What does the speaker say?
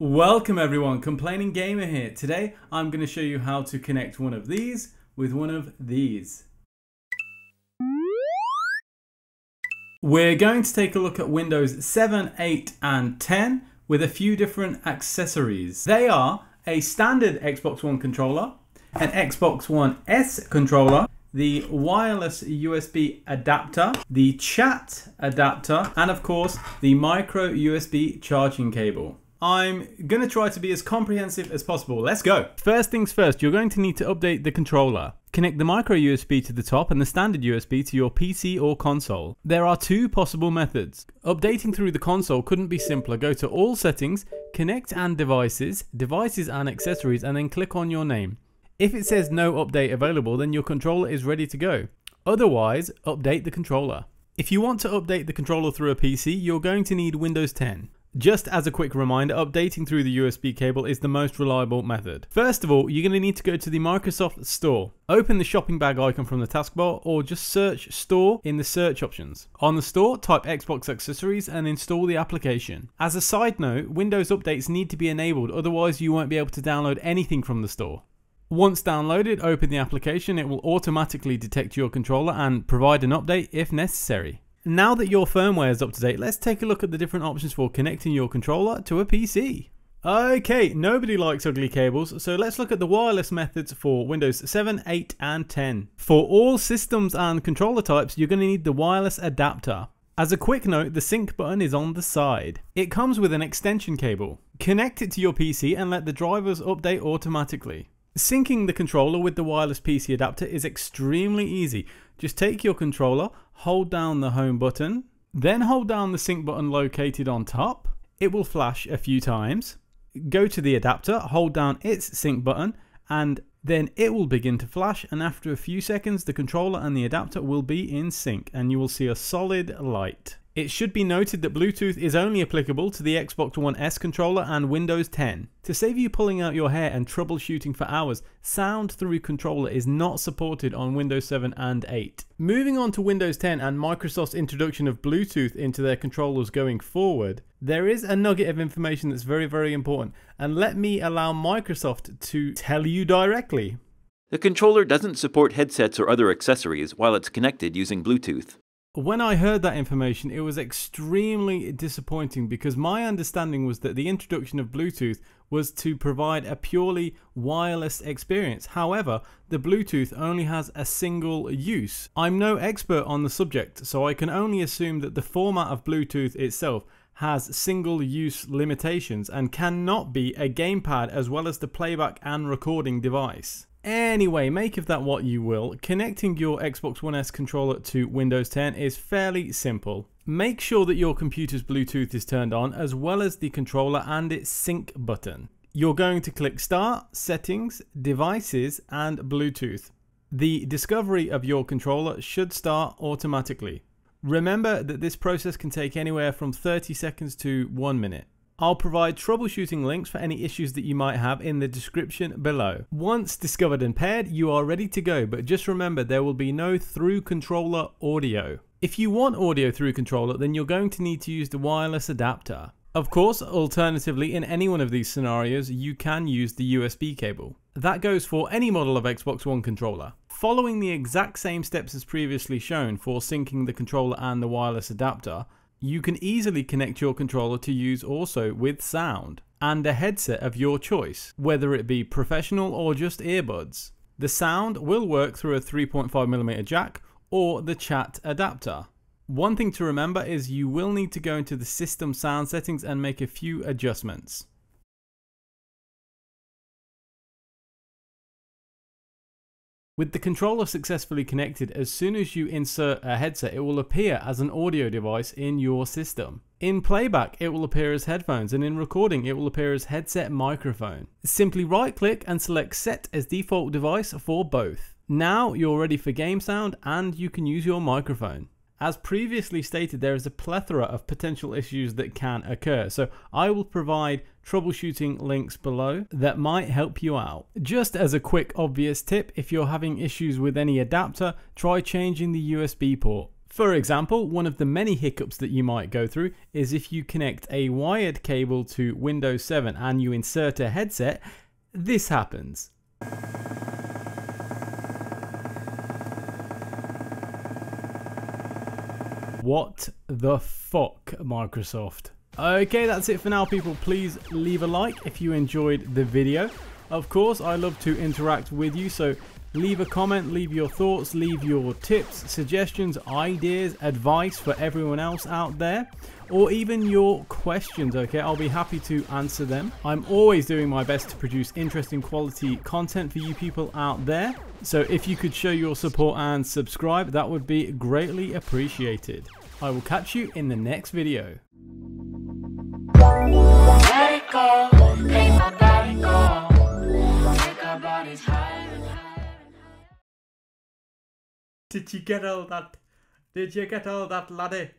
Welcome everyone, Complaining Gamer here. Today I'm going to show you how to connect one of these with one of these. We're going to take a look at Windows 7, 8 and 10 with a few different accessories. They are a standard Xbox One controller, an Xbox One S controller, the wireless USB adapter, the chat adapter, and of course the micro USB charging cable. I'm to try to be as comprehensive as possible. Let's go. First things first, you're going to need to update the controller. Connect the micro USB to the top and the standard USB to your PC or console. There are two possible methods. Updating through the console couldn't be simpler. Go to All Settings, Connect and Devices, Devices and Accessories, and then click on your name. If it says no update available, then your controller is ready to go. Otherwise, update the controller. If you want to update the controller through a PC, you're going to need Windows 10. Just as a quick reminder, updating through the USB cable is the most reliable method. First of all, you're going to need to go to the Microsoft Store. Open the shopping bag icon from the taskbar or just search Store in the search options. On the store, type Xbox Accessories and install the application. As a side note, Windows updates need to be enabled, otherwise you won't be able to download anything from the store. Once downloaded, open the application, it will automatically detect your controller and provide an update if necessary. Now that your firmware is up to date, let's take a look at the different options for connecting your controller to a PC. Okay, nobody likes ugly cables, so let's look at the wireless methods for Windows 7, 8 and 10. For all systems and controller types, you're going to need the wireless adapter. As a quick note, the sync button is on the side. It comes with an extension cable. Connect it to your PC and let the drivers update automatically. Syncing the controller with the wireless PC adapter is extremely easy. Just take your controller, hold down the home button, then hold down the sync button located on top. It will flash a few times. Go to the adapter, hold down its sync button, and then it will begin to flash and after a few seconds the controller and the adapter will be in sync and you will see a solid light. It should be noted that Bluetooth is only applicable to the Xbox One S controller and Windows 10. To save you pulling out your hair and troubleshooting for hours, sound through controller is not supported on Windows 7 and 8. Moving on to Windows 10 and Microsoft's introduction of Bluetooth into their controllers going forward, there is a nugget of information that's very very important and let me allow Microsoft to tell you directly. The controller doesn't support headsets or other accessories while it's connected using Bluetooth. When I heard that information, it was extremely disappointing because my understanding was that the introduction of Bluetooth was to provide a purely wireless experience. However, the Bluetooth only has a single use. I'm no expert on the subject, so I can only assume that the format of Bluetooth itself has single use limitations and cannot be a gamepad as well as the playback and recording device. Anyway, make of that what you will. Connecting your Xbox One S controller to Windows 10 is fairly simple. Make sure that your computer's Bluetooth is turned on as well as the controller and its sync button. You're going to click Start, Settings, Devices and Bluetooth. The discovery of your controller should start automatically. Remember that this process can take anywhere from 30 seconds to 1 minute. I'll provide troubleshooting links for any issues that you might have in the description below. Once discovered and paired, you are ready to go, but just remember there will be no through controller audio. If you want audio through controller, then you're going to need to use the wireless adapter. Of course, alternatively, in any one of these scenarios, you can use the USB cable. That goes for any model of Xbox One controller. Following the exact same steps as previously shown for syncing the controller and the wireless adapter, you can easily connect your controller to use also with sound and a headset of your choice, whether it be professional or just earbuds. The sound will work through a 3.5mm jack or the chat adapter. One thing to remember is you will need to go into the system sound settings and make a few adjustments. With the controller successfully connected, as soon as you insert a headset, it will appear as an audio device in your system. In playback, it will appear as headphones, and in recording, it will appear as headset microphone. Simply right click and select Set as default device for both. Now you're ready for game sound and you can use your microphone. As previously stated, there is a plethora of potential issues that can occur, so I will provide troubleshooting links below that might help you out. Just as a quick obvious tip, if you're having issues with any adapter, try changing the USB port. For example, one of the many hiccups that you might go through is if you connect a wired cable to Windows 7 and you insert a headset, this happens. What the fuck, Microsoft? Okay, that's it for now, people. Please leave a like if you enjoyed the video. Of course, I love to interact with you, so leave a comment, leave your thoughts, leave your tips, suggestions, ideas, advice for everyone else out there, or even your questions, okay? I'll be happy to answer them. I'm always doing my best to produce interesting quality content for you people out there. So if you could show your support and subscribe, that would be greatly appreciated. I will catch you in the next video. Did you get all that? Did you get all that, laddie?